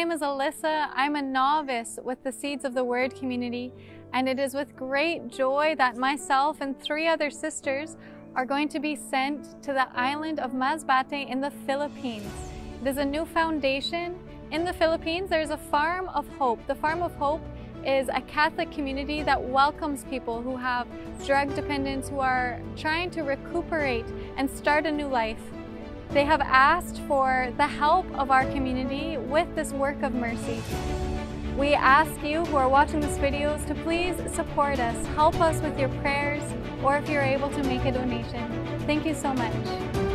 name is Alissa. I'm a novice with the Seeds of the Word community, and it is with great joy that myself and three other sisters are going to be sent to the island of Masbate in the Philippines. It is a new foundation in the Philippines. There's a Farm of Hope. The Farm of Hope is a Catholic community that welcomes people who have drug dependence, who are trying to recuperate and start a new life. They have asked for the help of our community with this work of mercy. We ask you who are watching this videos to please support us, help us with your prayers, or if you're able to make a donation. Thank you so much.